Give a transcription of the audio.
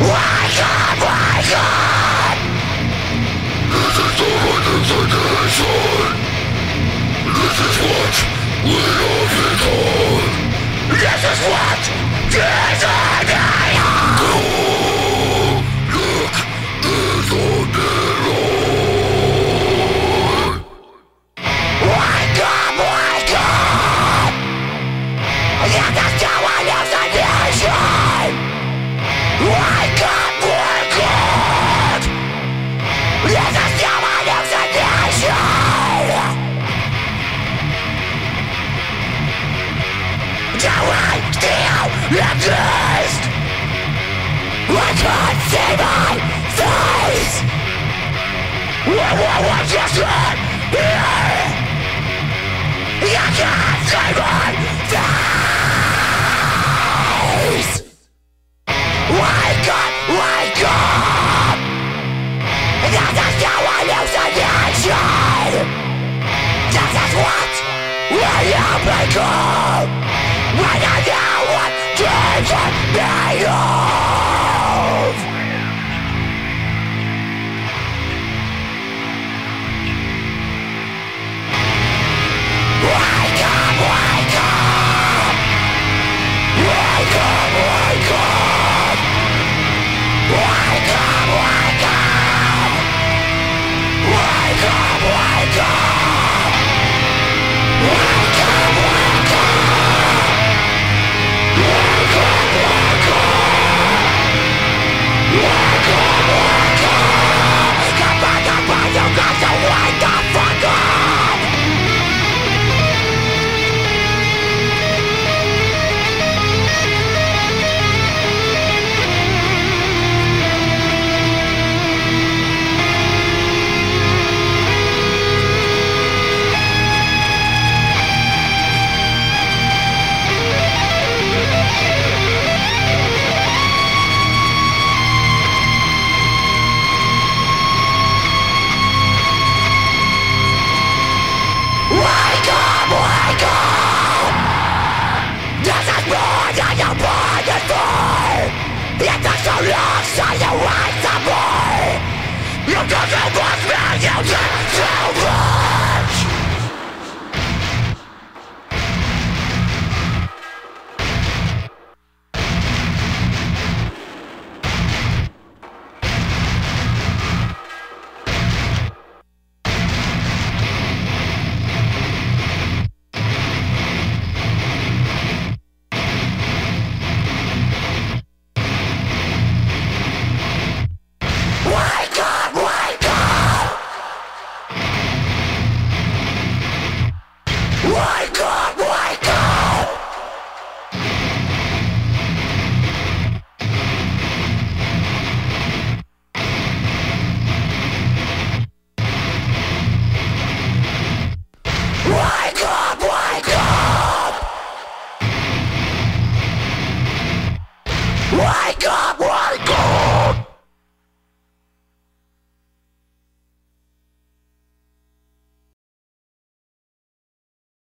Wake up, wake up! This is the fucking appeased I can't see my face! What, what, what you said here? You can't see my face! Wake up, wake up! This is how I This is what will you become When I Attention! You don't know me, you do!